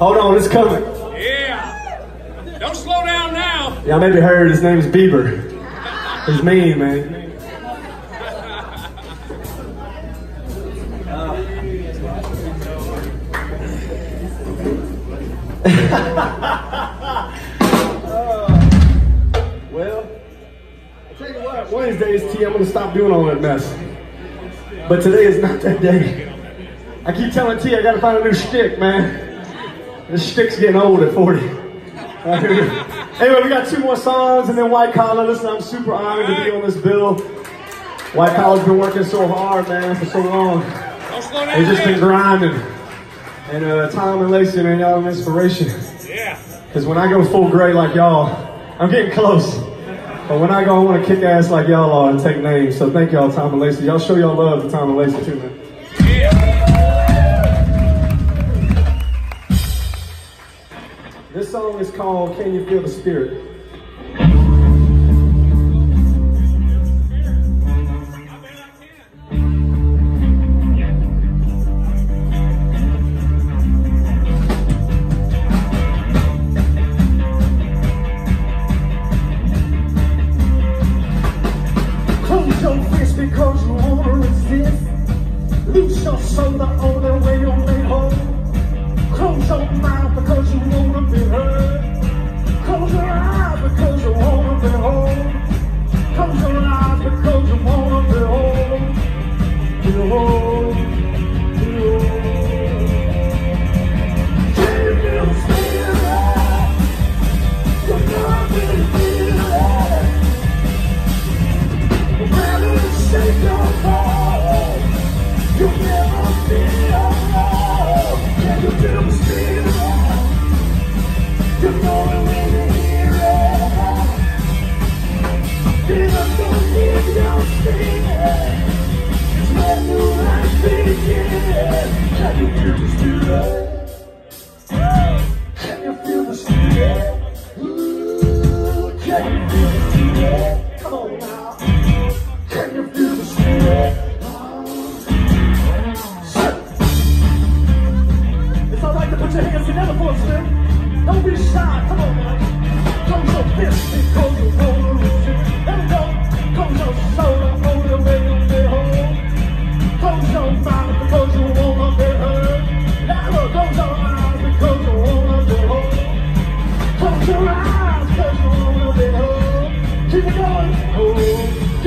Hold on, it's coming. Yeah. Don't slow down now. Y'all maybe heard his name is Bieber. He's mean, man. well, I tell you what, Wednesdays, T, I'm gonna stop doing all that mess. But today is not that day. I keep telling T I gotta find a new shtick, man. This shtick's getting old at 40. anyway, we got two more songs and then White Collar. Listen, I'm super honored to be on this bill. White Collar's been working so hard, man, for so long. Don't slow down. They just been grinding. And uh, Tom and Lacey, man, y'all an inspiration. Yeah. Because when I go full gray like y'all, I'm getting close. But when I go, I want to kick ass like y'all are and take names. So thank y'all, Tom and Lacey. Y'all show y'all love to Tom and Lacey too, man. Yeah. This song is called Can You Feel the Spirit? Close your fist because you wanna resist. Loose your soul Shake your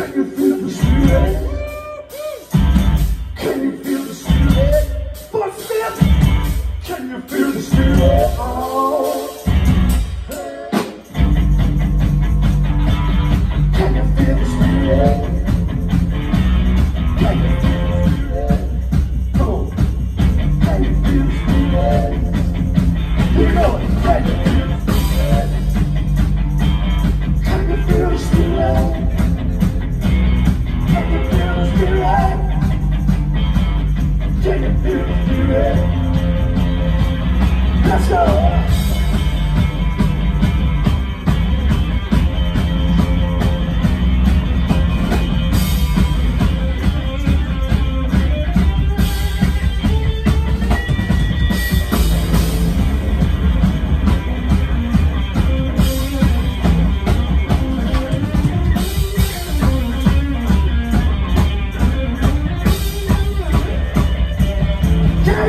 Can you feel the spirit? Can you feel the spirit? Can you feel the spirit? Can you feel the spirit? Can you feel the spirit? Here we go.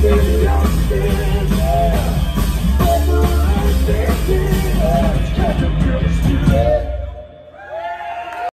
Thank you.